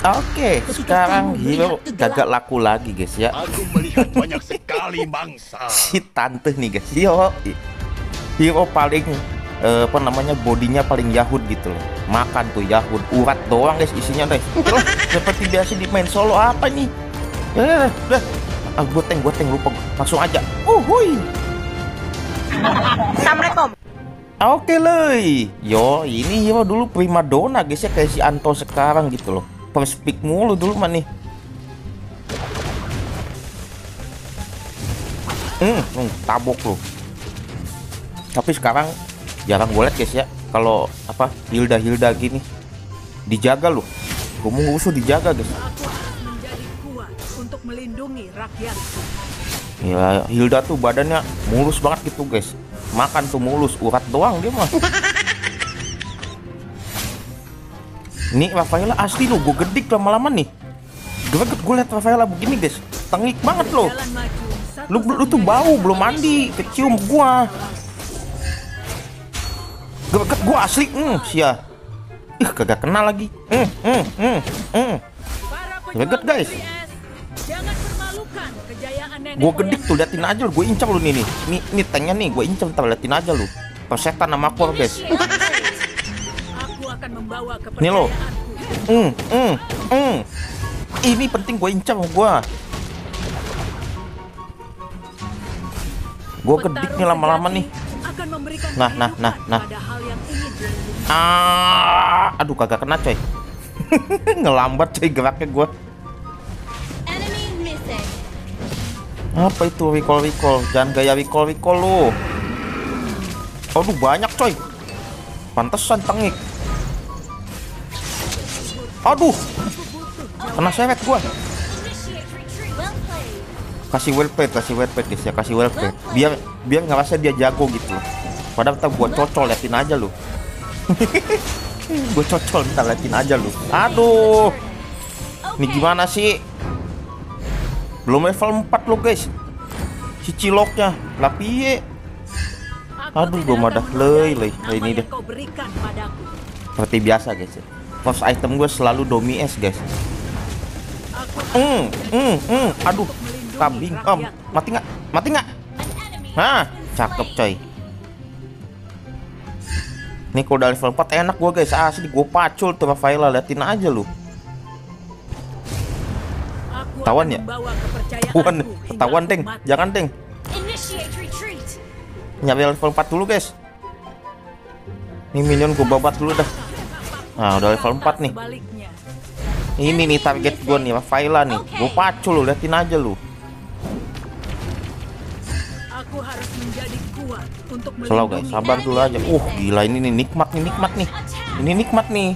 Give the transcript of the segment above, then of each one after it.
Oke, sekarang hero kagak laku lagi guys ya. Aku melihat banyak sekali mangsa. Si tante nih guys. Hero hero paling eh, apa namanya bodinya paling yahud gitu loh. Makan tuh yahud, urat doang guys isinya deh. Terus seperti biasa di main solo apa nih? Eh, dah. Ah, gue teng, gue teng lupa. Langsung aja. Uhuy. Assalamualaikum. Oke ley, yo ini hero dulu prima dona guys ya kayak si Anto sekarang gitu loh. First pick mulu dulu mah nih. Hmm, hmm, tabok loh. Tapi sekarang jarang gue liat guys ya kalau apa Hilda Hilda gini dijaga loh. Gue mau musuh dijaga guys. Untuk melindungi rakyat. Ya Hilda tuh badannya mulus banget gitu guys. Makan tuh mulus, urat doang dia mah. Ini Rafaela asli loh, gue gedik lama-lama nih. Greget gue liat Rafaela begini guys, tengik banget maju. Lu, lu tuh bau belum mandi, kecium gua. Greget gua asli, hmm, sia. Ih, kagak kenal lagi. Hmm, hmm, hmm, hmm. Greget, guys. Gue gedik tuh, liatin aja lu, gue incam lu nih nih. Nih, nih tanknya nih, gue incam ntar liatin aja lu. Persetan sama aku guys. Akan membawa Nih lo. Hmm, hmm, hmm. Ini penting gue incam gue. Gue gedik nih lama-lama nih. Nah, nah, nah, nah. Ah, aduh kagak kena coy. Ngelambat coy geraknya gue. Apa itu recall recall? Jangan gaya recall recall lu. Aduh banyak coy. Pantesan tengik. Aduh, kena seret gua. Kasih well played, kasih well played guys ya, kasih well played. Biar biar ngerasa dia jago gitu. Padahal ntar gua cocol liatin aja lu. gua cocol ntar liatin aja lu. Aduh, ini gimana sih? Belum level 4 lo guys. Si ciloknya, lah piye? Aku Aduh, mengambil Ley, ley. nama Ini deh. Seperti biasa guys ya. First item gue selalu Domi S guys. Hmm, hmm, hmm. Aduh, kambing. Om, mati nggak? Mati nggak? Hah, cakep coy. Nih kalau udah level 4 enak gue guys. Asli gue pacul tuh Rafaela liatin aja lu. Ketahuan ya? Ketahuan, ketahuan Teng. Jangan Teng. Nyari level 4 dulu guys. Nih minion gue babat dulu dah. Nah, udah level 4 nih. Ini nih target gue nih Rafaela nih. Gue pacul lu liatin aja lu. aku harus menjadi kuat untuk Slow guys, sabar dulu aja. Uh, gila ini nih nikmat nih, nikmat nih. Ini nikmat nih.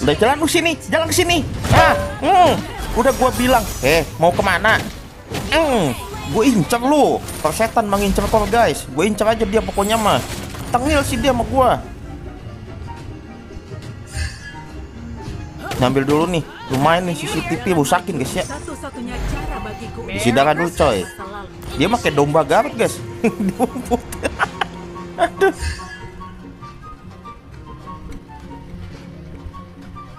Udah jalan lu sini, jalan ke sini. Ah, hmm, udah gua bilang, eh mau ke mana? Hmm, gue incer lu. Persetan mengincar kau guys. Gue incar aja dia pokoknya mah. Tengil sih dia sama gua. Ngambil dulu nih, lumayan nih CCTV rusakin guys ya. darah dulu coy. Dia pakai domba Garut guys. Aduh.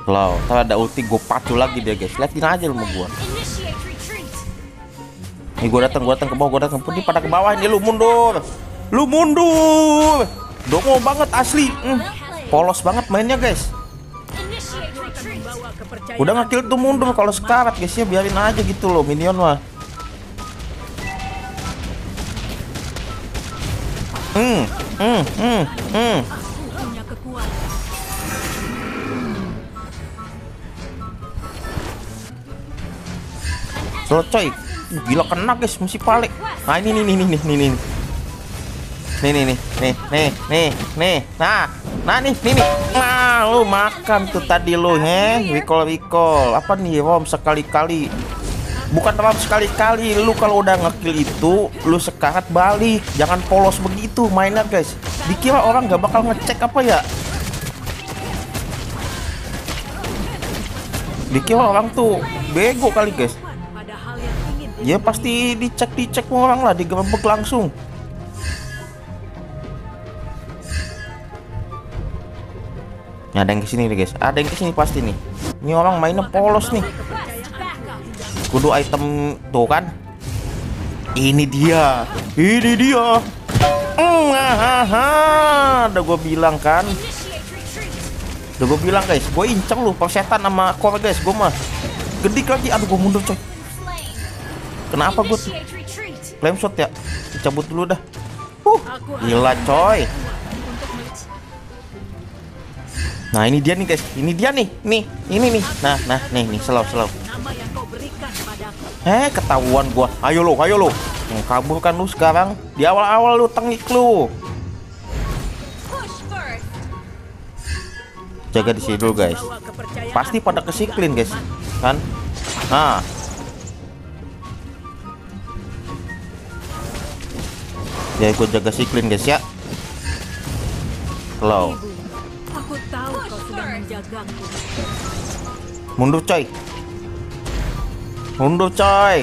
Loh, ntar ada ulti gue pacu lagi dia guys. Liatin aja lu sama gua. Initiate retreat. Nih gua datang, gua datang ke bawah, gua datang. Putih pada ke bawah ini lu mundur. Lu mundur. Dongo banget asli. Hmm, Polos banget mainnya guys. Udah ngekill tuh mundur kalau sekarat guys ya biarin aja gitu loh minion mah. Hmm, hmm, hmm, hmm. Ih, Gila kena guys, mesti palik. Nah ini nih nih nih nih nih. Nih nih nih nih nih nih nih. Nah, nah nih nih nih. Nah, lu makan tuh tadi lu, he. Recall recall. Apa nih Rom sekali-kali. Bukan rom sekali-kali. Lu kalau udah ngekill itu, lu sekarat balik. Jangan polos begitu mainnya guys. Dikira orang gak bakal ngecek apa ya? Dikira orang tuh bego kali guys. Ya pasti dicek-dicek orang lah, digerebek langsung. Nih, ada yang ke sini nih guys. Ada yang ke sini pasti nih. Ini orang mainnya polos nih. Kudu item tuh kan. Ini dia. Ini dia. Mm, ah, ah, ah. Udah gue bilang kan. Udah gue bilang guys. Gue inceng lu persetan sama core guys. Gue mah. Gedik lagi. Aduh gue mundur coy. Kenapa gue tuh? Flame shot ya. Cabut dulu dah. Uh, Aku gila coy. Nah ini dia nih guys. Ini dia nih. Nih. Ini nih. Nah, nah, nih, nih. Slow, slow. Eh, ketahuan gua. Ayo lo, ayo lo. Kabur kan lu sekarang. Di awal-awal lu tengik lu. Jaga di sini guys. Pasti pada kesiklin guys. Kan? Nah. Ya gua jaga siklin guys ya. Slow. Sedang menjagaku. Mundur coy. Mundur coy.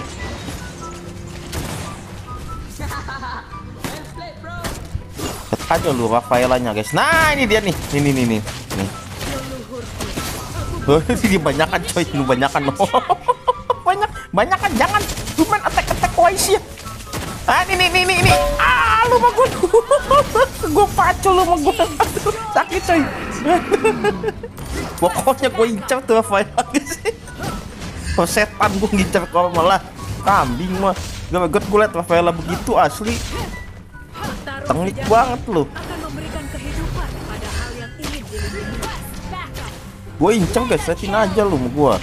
Lihat aja lu Rafaelanya guys. Nah ini dia nih. Nih nih nih nih. Oh, ini banyakan coy, lu banyakan. banyak, banyakan jangan. Lu main attack attack wise ya. Ah ini nih nih nih. Ah lu mah gua. gua pacu lu mah. Aduh, Sakit coy. Pokoknya gue incar tuh Rafael guys. Oh setan gue ngincar kalau malah kambing mah. Gak gue gue liat Rafaela begitu asli tengik banget lu. Gue incer guys, setin aja lu sama gue.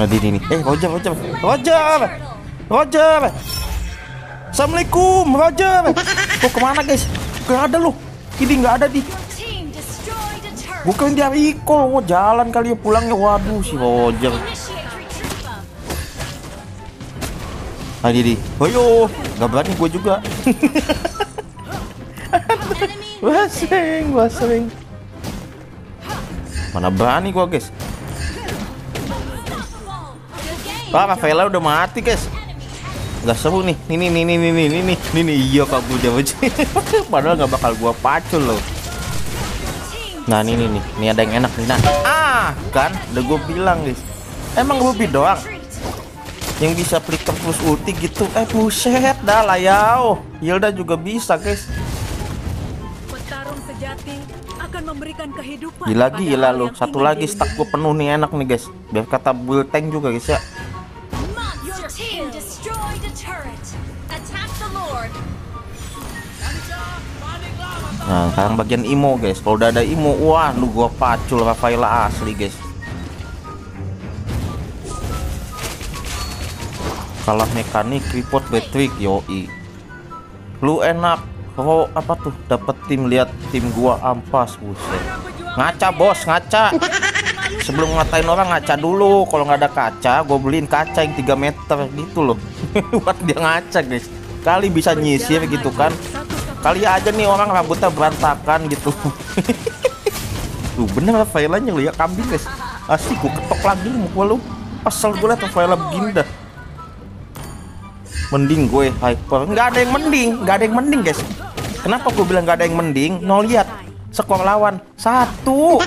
Nah di ini. Eh Roger, Roger, Roger, Roger. Assalamualaikum, Roger. Kok ke mana guys? Gak ada loh. Ini gak ada di. Bukan dia ikol, oh, jalan kali ya pulangnya. Waduh si Roger. Hai di. Hoyo, oh, Gak berani gue juga. gua sering, sering. Mana berani gue guys. Wah, Rafaela udah mati, guys. Gak seru nih. Nih nih nih nih nih nih nih nih nih iya kabur dia aja. Padahal nggak bakal gua pacul loh. Nah nih nih nih ada yang enak nih. Nah, ah kan, udah gua bilang guys. Emang Ruby doang yang bisa flicker plus ulti gitu. Eh buset dah layau. Hilda juga bisa guys. Akan memberikan. Gila gila Satu lagi stack dilindungi. penuh nih enak nih guys. Biar kata build tank juga guys ya. Nah, sekarang bagian imo guys. Kalau udah ada imo, wah lu gua pacul Rafaela asli guys. Kalah mekanik, report Patrick, yoi. Lu enak. Kalau apa tuh dapat tim lihat tim gua ampas buset. Ngaca bos, ngaca. Sebelum ngatain orang ngaca dulu. Kalau nggak ada kaca, gue beliin kaca yang 3 meter gitu loh. Buat dia ngaca guys. Kali bisa nyisir gitu kan. Kali aja nih orang rambutnya berantakan gitu. Tuh bener Rafaelanya lu ya kambing guys. Asli gue ketok lagi muka lu. Pasal gue liat Rafaela begini dah. Mending gue hyper. Nggak ada yang mending, nggak ada yang mending guys. Kenapa gue bilang nggak ada yang mending? No lihat skor lawan satu.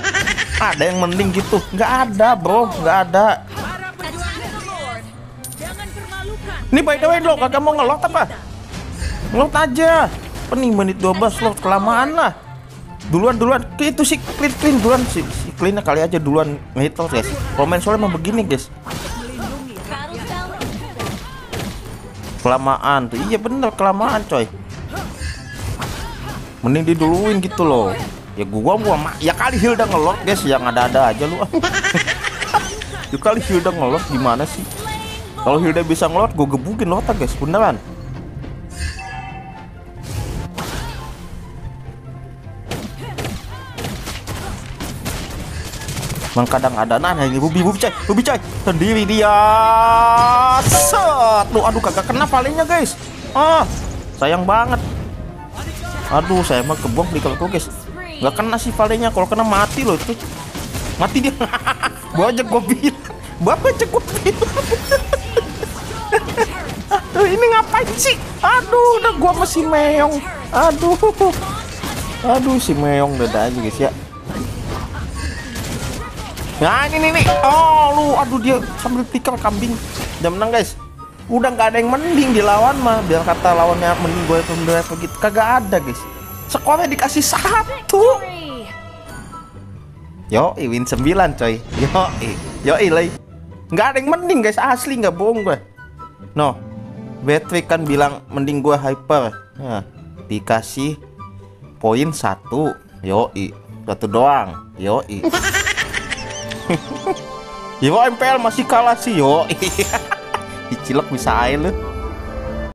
Ada yang mending gitu? Nggak ada bro, nggak ada. Ini by the way lo kagak mau ngelot apa? Ngelot aja. Pening menit 12 lo kelamaan lah. Duluan duluan itu si clean clean duluan si, si clean kali aja duluan ngehitel guys. Main soalnya emang begini guys. Kelamaan tuh. Iya bener kelamaan coy. Mending diduluin gitu loh. Ya gua gua ya kali Hilda ngelot guys yang ada-ada aja lu. ya kali Hilda ngelot gimana sih? Kalau Hilda bisa ngelot gua gebukin lota guys beneran. Emang kadang ada nah ini Ruby Ruby coy Ruby coy. Sendiri dia. Set. Lu aduh kagak kena palingnya guys. Ah sayang banget. Aduh saya mah kebuang di kalau guys. Nggak kena sih palingnya kalau kena mati loh itu. Mati dia. Gua aja gua bilang. Aja gua bilang. Aduh ini ngapain sih? Aduh udah gua masih meong. Aduh. Aduh si Meong dada aja guys ya. Nah ini nih nih. Oh lu aduh dia sambil pikir kambing. Udah menang guys. Udah nggak ada yang mending di lawan mah. Biar kata lawannya mending gue pembela begitu kagak ada guys. Skornya dikasih satu. Yo, win 9 coy. Yo, yo, lay. Nggak ada yang mending guys, asli nggak bohong gue. No, Betwick kan bilang mending gue hyper. Nah, dikasih poin satu. Yo, satu doang. Yo, Yo, MPL masih kalah sih. Yo, dicilek bisa air lu.